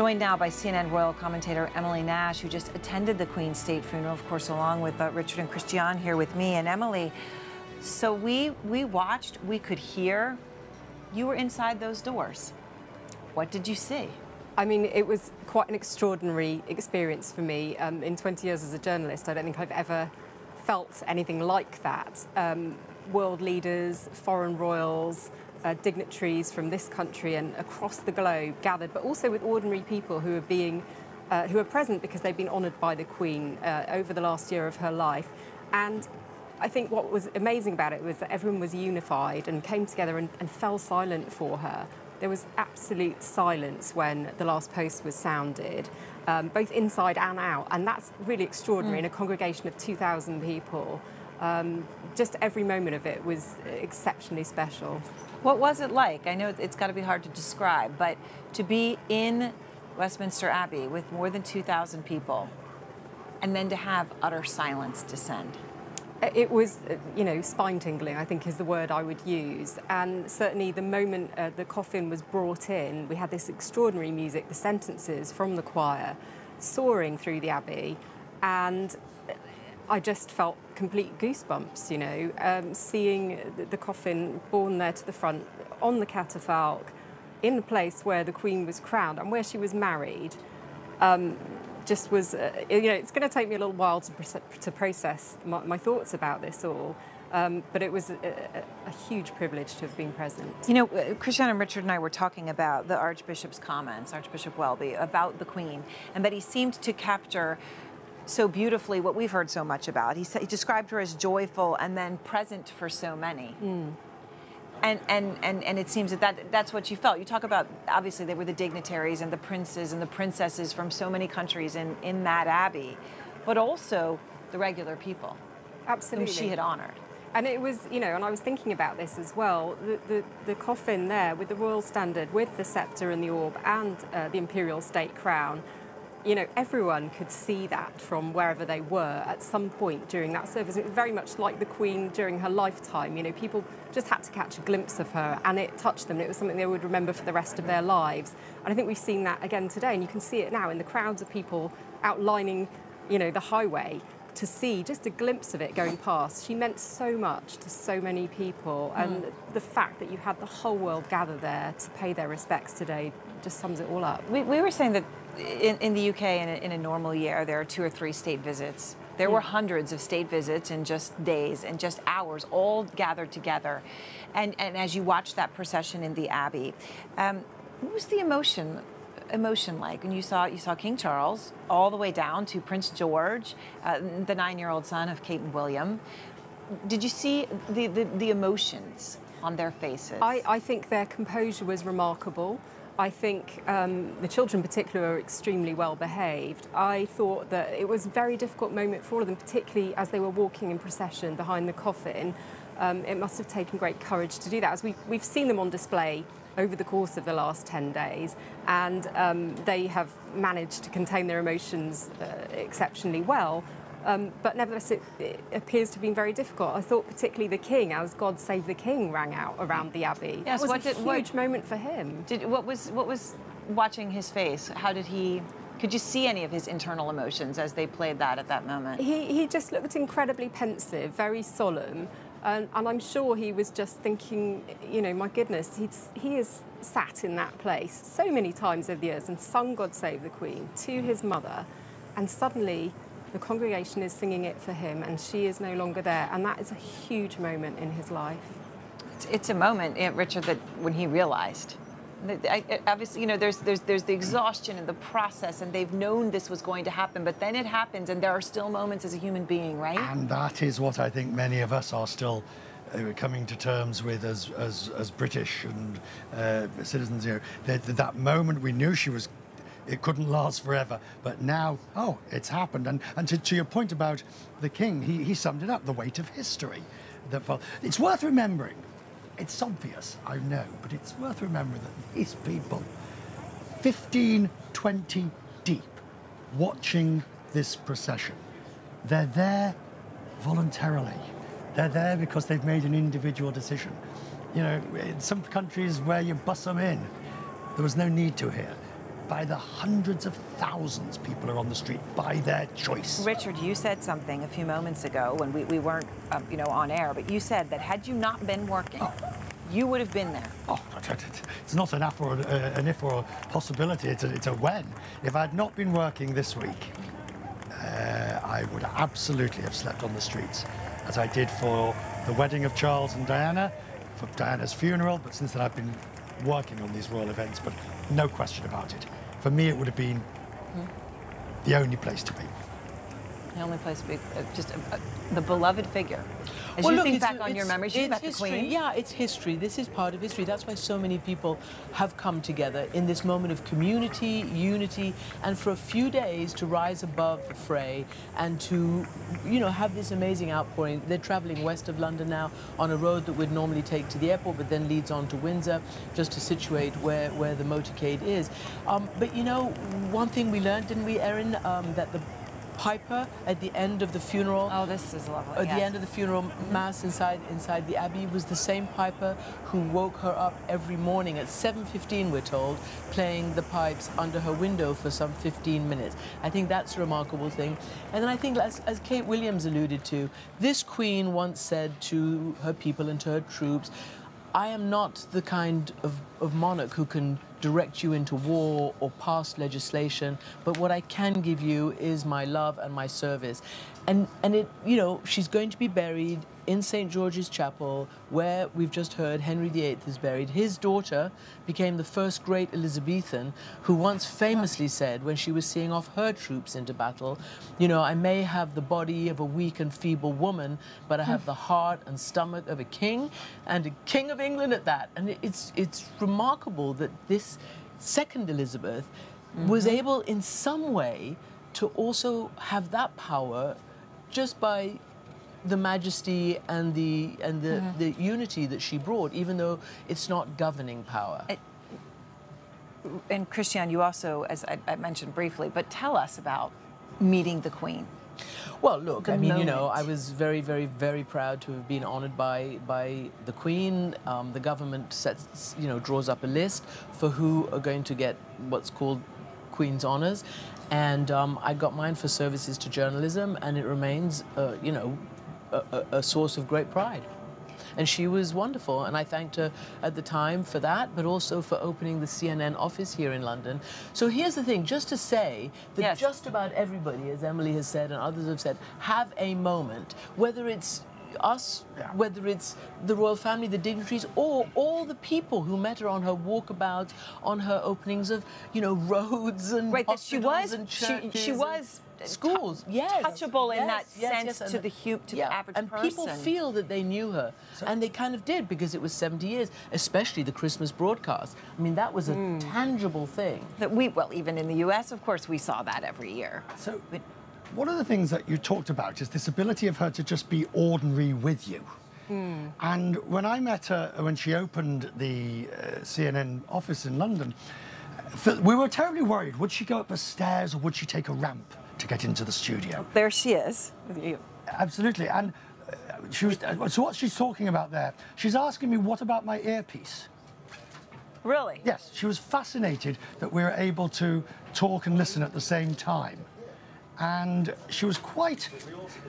Joined now by CNN royal commentator Emily Nash, who just attended the Queen's state funeral, of course, along with uh, Richard and Christiane here with me. And Emily, so we, we watched, we could hear. You were inside those doors. What did you see? I mean, it was quite an extraordinary experience for me. Um, in 20 years as a journalist, I don't think I've ever felt anything like that. Um, world leaders, foreign royals, uh, dignitaries from this country and across the globe gathered, but also with ordinary people who are being uh, who are present because they've been honoured by the Queen uh, over the last year of her life. And I think what was amazing about it was that everyone was unified and came together and, and fell silent for her. There was absolute silence when the last post was sounded, um, both inside and out, and that's really extraordinary mm. in a congregation of 2,000 people. Um, just every moment of it was exceptionally special. What was it like? I know it's got to be hard to describe, but to be in Westminster Abbey with more than 2,000 people and then to have utter silence descend. It was, you know, spine tingling, I think is the word I would use. And certainly the moment uh, the coffin was brought in, we had this extraordinary music, the sentences from the choir soaring through the Abbey. And I just felt complete goosebumps, you know, um, seeing the, coffin borne there to the front on the catafalque in the place where the Queen was crowned and where she was married. Um, just was, uh, you know, it's going to take me a little while to, to process my, my thoughts about this all. Um, but it was a, a, a, huge privilege to have been present. You know, uh, Christiane and Richard and I were talking about the Archbishop's comments, Archbishop Welby, about the Queen, and that he seemed to capture so beautifully what we've heard so much about. He, said, he described her as joyful and then present for so many. Mm. And, and, and, and it seems that, that that's what you felt. You talk about, obviously, they were the dignitaries and the princes and the princesses from so many countries in, in that abbey, but also the regular people. Absolutely. Whom she had honored. And it was, you know, and I was thinking about this as well. The, the, the coffin there with the royal standard, with the sceptre and the orb, and uh, the imperial state crown, you know, everyone could see that from wherever they were at some point during that service. It was very much like the Queen during her lifetime. You know, people just had to catch a glimpse of her and it touched them. It was something they would remember for the rest of their lives. And I think we've seen that again today. And you can see it now in the crowds of people outlining, you know, the highway to see just a glimpse of it going past. She meant so much to so many people. Mm. And the fact that you had the whole world gather there to pay their respects today just sums it all up. We, we were saying that in, in the UK, in a, in a, normal year, there are two or three state visits. There were hundreds of state visits in just days and just hours, all gathered together. And, and as you watched that procession in the Abbey, um, what was the emotion emotion like when you saw you saw King Charles all the way down to Prince George, uh, the nine-year-old son of Kate and William? Did you see the, the, the emotions on their faces? I, I think their composure was remarkable. I think um, the children in particular are extremely well behaved. I thought that it was a very difficult moment for all of them, particularly as they were walking in procession behind the coffin. Um, it must have taken great courage to do that, as we, we've seen them on display over the course of the last 10 days, and um, they have managed to contain their emotions uh, exceptionally well. Um, but nevertheless, it, it, appears to have been very difficult. I thought particularly the King, as "God Save the King" rang out around the Abbey. Yes, that was a did, huge what, moment for him. Did, what was what was watching his face? How did he? Could you see any of his internal emotions as they played that at that moment? He he just looked incredibly pensive, very solemn. And, and, I'm sure he was just thinking, you know, my goodness, he has sat in that place so many times over the years and sung God Save the Queen to his mother, and suddenly the congregation is singing it for him, and she is no longer there. And that is a huge moment in his life. It's, it's a moment, eh, Richard, that when he realized. I, obviously, you know, there's, there's, there's the exhaustion and the process, and they've known this was going to happen, but then it happens, and there are still moments as a human being, right? And that is what I think many of us are still uh, coming to terms with as, as, as British and uh, citizens here. That, that moment we knew she was it couldn't last forever. But now, oh, it's happened. And, and to, to your point about the king, he, he summed it up, the weight of history. That, it's worth remembering. It's obvious, I know, but it's worth remembering that these people, 15, 20 deep, watching this procession, they're there voluntarily. They're there because they've made an individual decision. You know, in some countries where you bus them in, there was no need to here by the hundreds of thousands people are on the street by their choice. Richard, you said something a few moments ago when we, we weren't, um, you know, on air, but you said that had you not been working, oh. You would have been there. Oh, it's not an if or, uh, an if or a possibility, it's a, it's a when. If I'd not been working this week, uh, I would absolutely have slept on the streets, as I did for the wedding of Charles and Diana, for Diana's funeral, but since then I've been working on these royal events, but no question about it. For me, it would have been mm. the only place to be. The only place to be, uh, just uh, the beloved figure. As well, you look, think back on your memories, you met history. the Queen. Yeah, it's history. This is part of history. That's why so many people have come together in this moment of community, unity, and for a few days to rise above the fray and to, you know, have this amazing outpouring. They're traveling west of London now on a road that would normally take to the airport, but then leads on to Windsor, just to situate where, where the motorcade is. Um, but, you know, one thing we learned, didn't we, Erin, um, that the piper at the end of the funeral. Oh, this is lovely. At yes. the end of the funeral mass inside inside the abbey was the same piper who woke her up every morning at 7:15. We're told, playing the pipes under her window for some 15 minutes. I think that's a remarkable thing. And then I think, as, as Kate Williams alluded to, this queen once said to her people and to her troops, I am not the kind of, of, monarch who can direct you into war or pass legislation, but what I can give you is my love and my service. And, and it, you know, she's going to be buried in St. George's Chapel, where we've just heard Henry VIII is buried. His daughter became the first great Elizabethan, who once famously said, when she was seeing off her troops into battle, you know, I may have the body of a weak and feeble woman, but I have the heart and stomach of a king, and a king of England at that. And it's, it's remarkable that this second Elizabeth mm -hmm. was mm-hmm. able, in some way, to also have that power just by the majesty and the and the, mm. the unity that she brought, even though it's not governing power. It, and Christiane, you also, as I, I, mentioned briefly, but tell us about meeting the Queen. Well, look, the I mean, moment. you know, I was very, very, very proud to have been honoured by by the Queen. Um, the government sets, you know, draws up a list for who are going to get what's called Queen's honours, and um, I got mine for services to journalism, and it remains, uh, you know, a, a, source of great pride. And she was wonderful, and I thanked her at the time for that, but also for opening the CNN office here in London. So here's the thing, just to say that yes. just about everybody, as Emily has said and others have said, have a moment, whether it's us, yeah. whether it's the royal family, the dignitaries, or all the people who met her on her walkabouts, on her openings of, you know, roads and right, hospitals she was, and churches. She, she was schools, yes, touchable in yes, that yes, sense yes, to the to yeah. the average and person. And people feel that they knew her, so, and they kind of did because it was 70 years, especially the Christmas broadcast. I mean, that was a mm. tangible thing. That we, well, even in the U.S., of course, we saw that every year. So, but, one of the things that you talked about is this ability of her to just be ordinary with you. Mm. And when I met her, when she opened the uh, CNN office in London, we were terribly worried. Would she go up the stairs or would she take a ramp? To get into the studio. There she is with you. Absolutely. And uh, she was, uh, so what she's talking about there, she's asking me, what about my earpiece? Really? Yes, she was fascinated that we were able to talk and listen at the same time. And she was quite,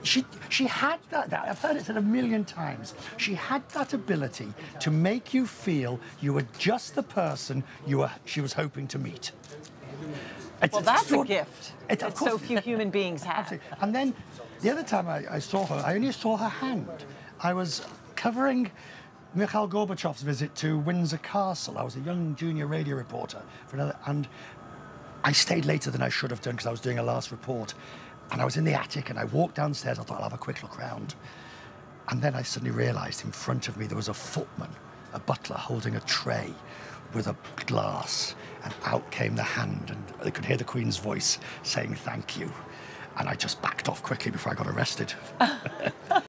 she, she had that, that, I've heard it said a million times, she had that ability to make you feel you were just the person you were, she was hoping to meet. It's, well, that's a gift that so few human beings have. Absolutely. And then the other time I, I, saw her, I only saw her hand. I was covering Mikhail Gorbachev's visit to Windsor Castle. I was a young junior radio reporter for another, and I stayed later than I should have done because I was doing a last report. And I was in the attic and I walked downstairs. I thought I'll have a quick look round. And then I suddenly realised in front of me there was a footman, a butler holding a tray with a glass, and out came the hand, and I could hear the Queen's voice saying thank you. And I just backed off quickly before I got arrested.